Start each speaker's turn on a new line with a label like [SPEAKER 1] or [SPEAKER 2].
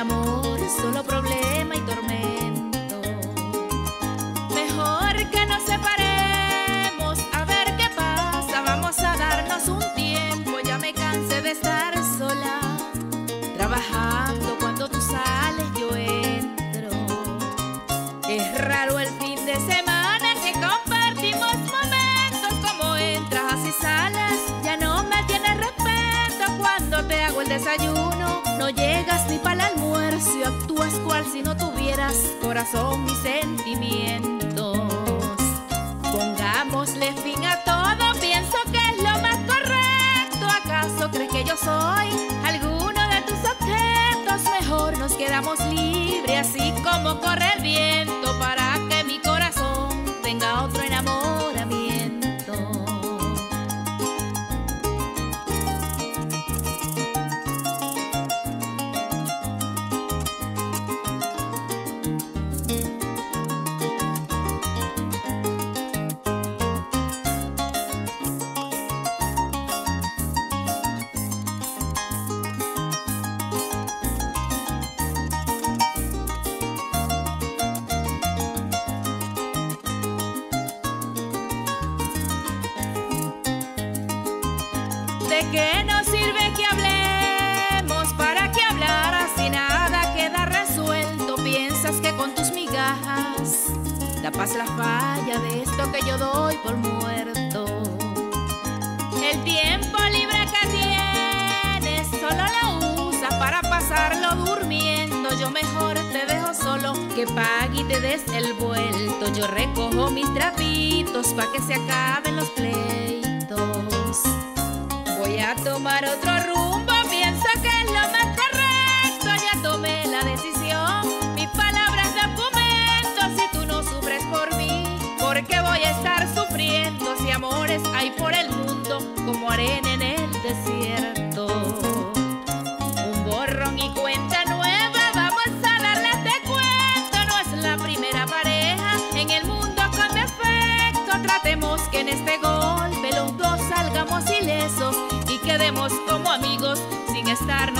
[SPEAKER 1] amor, solo problema y tormento. Mejor que nos separemos, a ver qué pasa, vamos a darnos un tiempo, ya me cansé de estar sola, trabajando cuando tú sales yo entro. Es raro el fin de semana que compartimos momentos, como entras así sales, ya no me tienes respeto cuando te hago el desayuno, no llegas ni para corazón ni sentimientos. Pongámosle fin a todo, pienso que es lo más correcto. ¿Acaso crees que yo soy alguno de tus objetos? Mejor nos quedamos libres, así como corre el viento, ¿De qué nos sirve que hablemos? ¿Para qué hablar si nada queda resuelto? Piensas que con tus migajas tapas la falla de esto que yo doy por muerto. El tiempo libre que tienes solo lo usas para pasarlo durmiendo. Yo mejor te dejo solo que pague y te des el vuelto. Yo recojo mis trapitos para que se acaben los pleitos tomar otro rumbo, pienso que es lo más correcto, ya tomé la decisión, mis palabras de argumento, si tú no sufres por mí, porque voy a estar sufriendo si amores hay por el mundo como arena en el desierto? Un borrón y cuenta nueva, vamos a darle este cuento, no es la primera pareja en el mundo con defecto, tratemos que en este golpe los dos salgamos ilesos como amigos sin estarnos